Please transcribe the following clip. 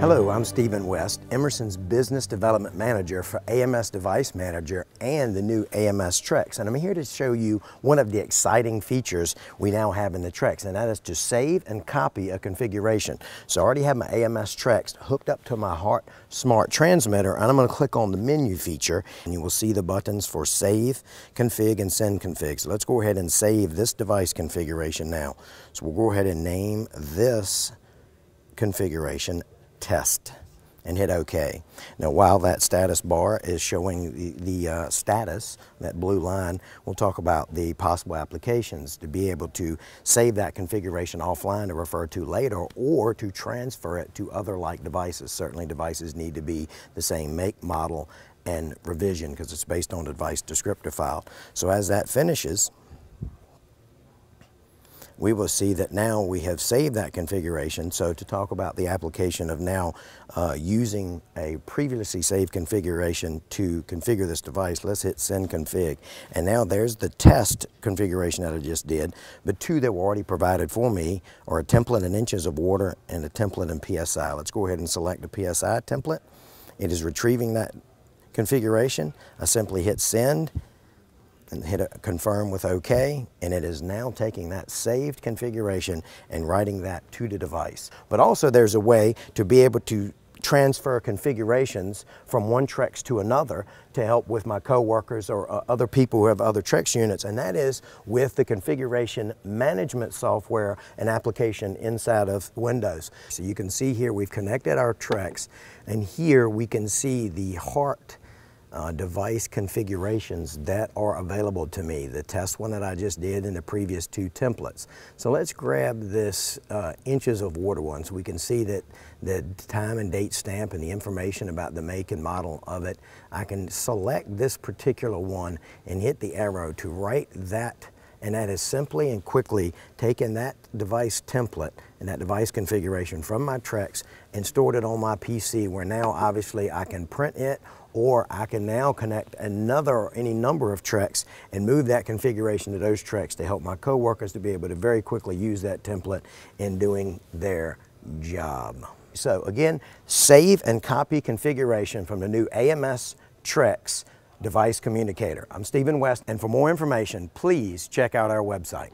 Hello, I'm Stephen West, Emerson's Business Development Manager for AMS Device Manager and the new AMS Trex. And I'm here to show you one of the exciting features we now have in the Trex, and that is to save and copy a configuration. So I already have my AMS Trex hooked up to my HART Smart transmitter, and I'm going to click on the menu feature, and you will see the buttons for Save, Config, and Send Config. So let's go ahead and save this device configuration now. So we'll go ahead and name this configuration test and hit OK. Now while that status bar is showing the, the uh, status, that blue line, we'll talk about the possible applications to be able to save that configuration offline to refer to later or to transfer it to other like devices. Certainly devices need to be the same make, model, and revision because it's based on device descriptor file. So as that finishes, we will see that now we have saved that configuration. So to talk about the application of now uh, using a previously saved configuration to configure this device, let's hit send config. And now there's the test configuration that I just did, but two that were already provided for me are a template in inches of water and a template in PSI. Let's go ahead and select the PSI template. It is retrieving that configuration. I simply hit send and hit confirm with OK, and it is now taking that saved configuration and writing that to the device. But also there's a way to be able to transfer configurations from one Trex to another to help with my coworkers or uh, other people who have other Trex units, and that is with the configuration management software and application inside of Windows. So you can see here we've connected our Trex, and here we can see the HART uh, device configurations that are available to me, the test one that I just did and the previous two templates. So let's grab this uh, inches of water one so we can see that the time and date stamp and the information about the make and model of it. I can select this particular one and hit the arrow to write that and that is simply and quickly taking that device template and that device configuration from my Trex and stored it on my PC where now obviously I can print it or I can now connect another or any number of Trex and move that configuration to those Trex to help my coworkers to be able to very quickly use that template in doing their job. So again, save and copy configuration from the new AMS Trex device communicator. I'm Stephen West, and for more information, please check out our website.